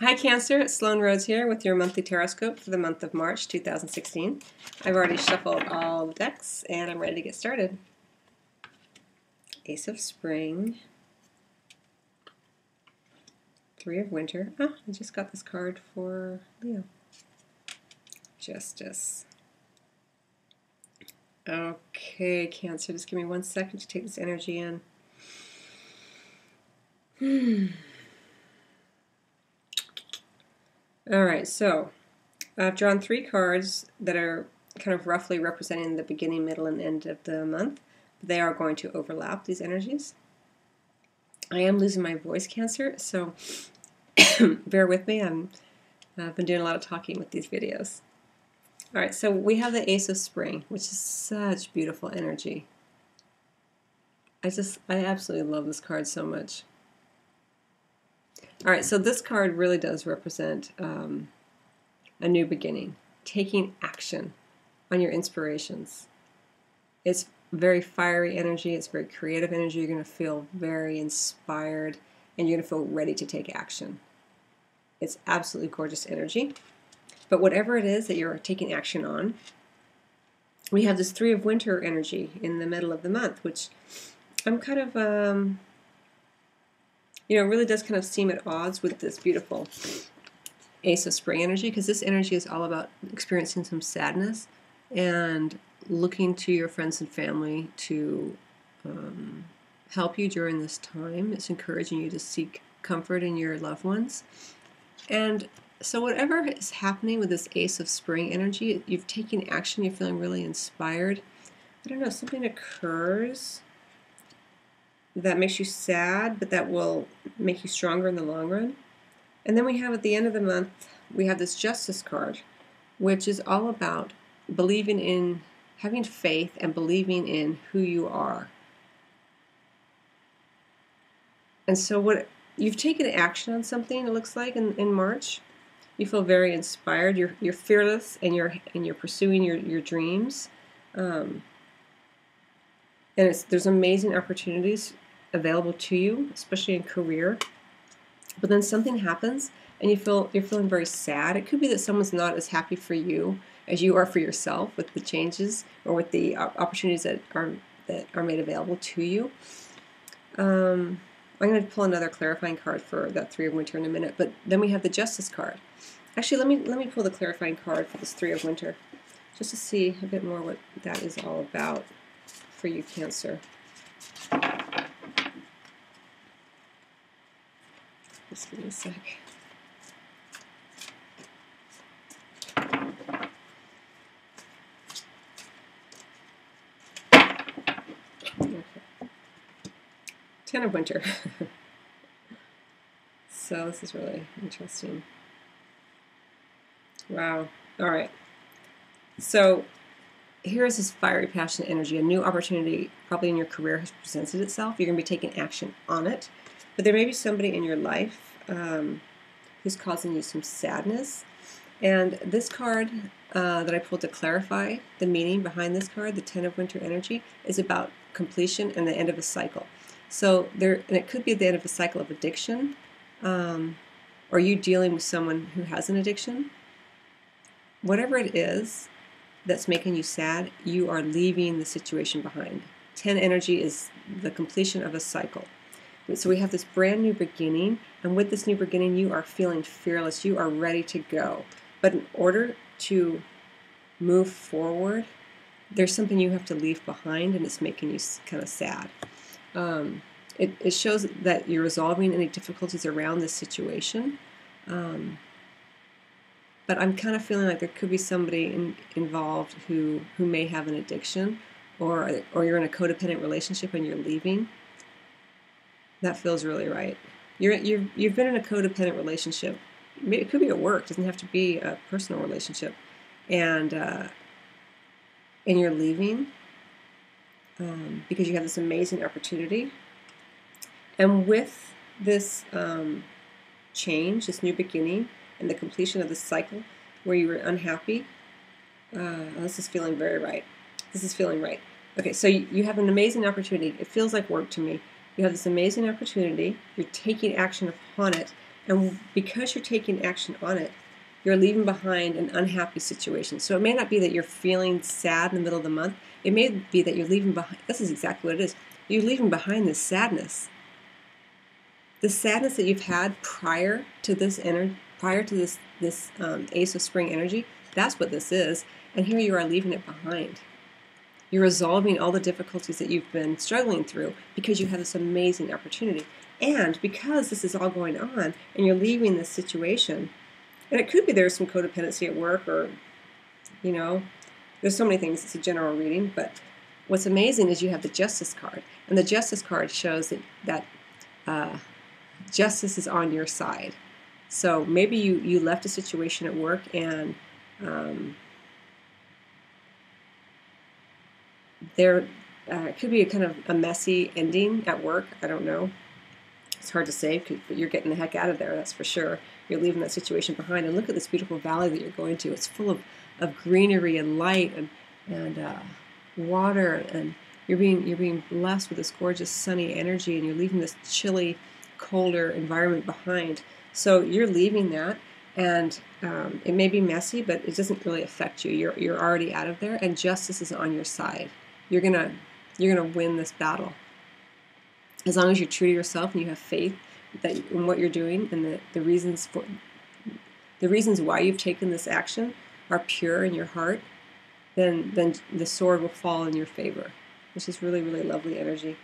Hi Cancer, Sloane Rhodes here with your monthly Tarotscope for the month of March 2016. I've already shuffled all the decks and I'm ready to get started. Ace of Spring, Three of Winter. Oh, I just got this card for Leo. Justice. Okay, Cancer, just give me one second to take this energy in. Hmm. All right, so I've drawn three cards that are kind of roughly representing the beginning, middle, and end of the month. They are going to overlap these energies. I am losing my voice cancer, so bear with me. I'm, I've been doing a lot of talking with these videos. All right, so we have the Ace of Spring, which is such beautiful energy. I just, I absolutely love this card so much. All right, so this card really does represent um, a new beginning, taking action on your inspirations. It's very fiery energy, it's very creative energy. You're going to feel very inspired and you're going to feel ready to take action. It's absolutely gorgeous energy. But whatever it is that you're taking action on, we have this Three of Winter energy in the middle of the month, which I'm kind of um, you know, really does kind of seem at odds with this beautiful Ace of Spring energy because this energy is all about experiencing some sadness and looking to your friends and family to um, help you during this time. It's encouraging you to seek comfort in your loved ones. And so, whatever is happening with this Ace of Spring energy, you've taken action, you're feeling really inspired. I don't know, something occurs that makes you sad, but that will make you stronger in the long run. And then we have at the end of the month, we have this justice card, which is all about believing in, having faith and believing in who you are. And so what you've taken action on something, it looks like in, in March. You feel very inspired. You're you're fearless and you're and you're pursuing your, your dreams. Um, and there's amazing opportunities available to you, especially in career. But then something happens and you feel you're feeling very sad. It could be that someone's not as happy for you as you are for yourself with the changes or with the opportunities that are that are made available to you. Um, I'm going to pull another clarifying card for that three of winter in a minute, but then we have the justice card. Actually, let me let me pull the clarifying card for this three of winter, just to see a bit more what that is all about for you, Cancer. Just give me a sec. Ten of Winter. so this is really interesting. Wow. All right. So here is this fiery, passionate energy. A new opportunity, probably in your career, has presented itself. You're going to be taking action on it. But there may be somebody in your life um, who's causing you some sadness. And this card uh, that I pulled to clarify the meaning behind this card, the Ten of Winter Energy, is about completion and the end of a cycle. So there, and it could be the end of a cycle of addiction, um, or you dealing with someone who has an addiction. Whatever it is that's making you sad, you are leaving the situation behind. Ten energy is the completion of a cycle. So we have this brand new beginning, and with this new beginning, you are feeling fearless. You are ready to go. But in order to move forward, there's something you have to leave behind, and it's making you kind of sad. Um, it, it, shows that you're resolving any difficulties around this situation. Um, but I'm kind of feeling like there could be somebody in, involved who, who may have an addiction, or, or you're in a codependent relationship and you're leaving that feels really right. You're, you've, you've been in a codependent relationship. It could be at work, it doesn't have to be a personal relationship. And, uh, and you're leaving um, because you have this amazing opportunity. And with this um, change, this new beginning, and the completion of this cycle where you were unhappy, uh, this is feeling very right. This is feeling right. Okay, so you, you have an amazing opportunity. It feels like work to me. You have this amazing opportunity. You're taking action upon it, And because you're taking action on it, you're leaving behind an unhappy situation. So it may not be that you're feeling sad in the middle of the month. It may be that you're leaving behind. This is exactly what it is. You're leaving behind this sadness. The sadness that you've had prior to this energy, prior to this this um, Ace of Spring energy. That's what this is. And here you are leaving it behind. You're resolving all the difficulties that you've been struggling through because you have this amazing opportunity. And because this is all going on and you're leaving this situation, and it could be there's some codependency at work or, you know, there's so many things. It's a general reading, but what's amazing is you have the justice card. And the justice card shows that, that uh, justice is on your side. So maybe you, you left a situation at work and um, there uh, could be a kind of a messy ending at work. I don't know. It's hard to say, but you're getting the heck out of there, that's for sure. You're leaving that situation behind. And look at this beautiful valley that you're going to. It's full of, of greenery and light and, and uh, water. And you're being, you're being blessed with this gorgeous sunny energy, and you're leaving this chilly, colder environment behind. So you're leaving that, and um, it may be messy, but it doesn't really affect you. You're, you're already out of there, and justice is on your side. You're gonna you're gonna win this battle as long as you're true to yourself and you have faith that in what you're doing and the, the reasons for the reasons why you've taken this action are pure in your heart, then then the sword will fall in your favor, which is really really lovely energy.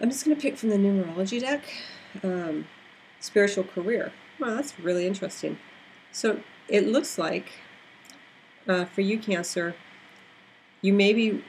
I'm just going to pick from the numerology deck, um, spiritual career. Wow, that's really interesting. So it looks like uh, for you, Cancer, you may be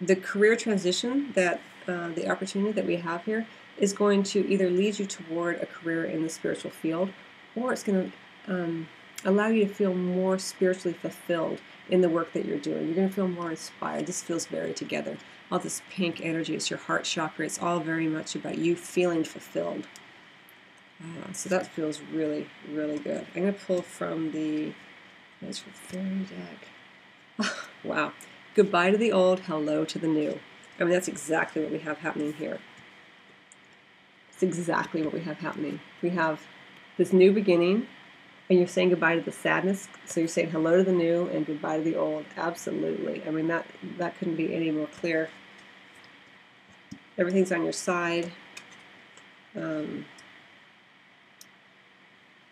the career transition that uh, the opportunity that we have here is going to either lead you toward a career in the spiritual field or it's going to um, allow you to feel more spiritually fulfilled in the work that you're doing. You're going to feel more inspired. This feels very together. All this pink energy, it's your heart chakra. It's all very much about you feeling fulfilled. Uh, so that feels really, really good. I'm going to pull from the Fairy deck. wow. Goodbye to the old, hello to the new. I mean, that's exactly what we have happening here. It's exactly what we have happening. We have this new beginning, and you're saying goodbye to the sadness. So you're saying hello to the new and goodbye to the old. Absolutely. I mean, that, that couldn't be any more clear. Everything's on your side. Um,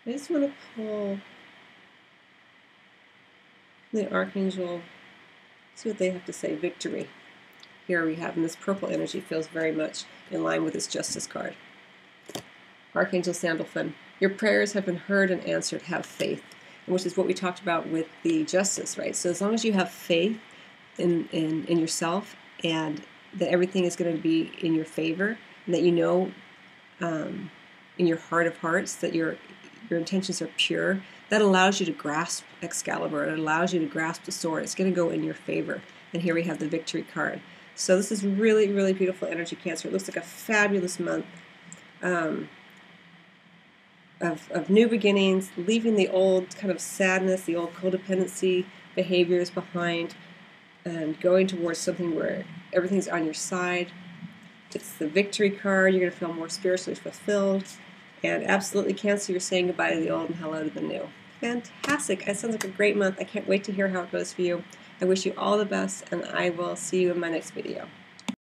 I just want to pull the Archangel, see what they have to say. Victory here we have, and this purple energy feels very much in line with this Justice card. Archangel Sandalphon, your prayers have been heard and answered. Have faith, which is what we talked about with the Justice, right? So as long as you have faith in, in, in yourself and that everything is going to be in your favor, and that you know um, in your heart of hearts that your your intentions are pure, that allows you to grasp Excalibur. It allows you to grasp the sword. It's going to go in your favor. And here we have the victory card. So this is really, really beautiful energy cancer. It looks like a fabulous month um, of, of new beginnings, leaving the old kind of sadness, the old codependency behaviors behind, and going towards something where everything's on your side. It's the victory card. You're going to feel more spiritually fulfilled. And absolutely, Cancer, you're saying goodbye to the old and hello to the new. Fantastic. It sounds like a great month. I can't wait to hear how it goes for you. I wish you all the best, and I will see you in my next video.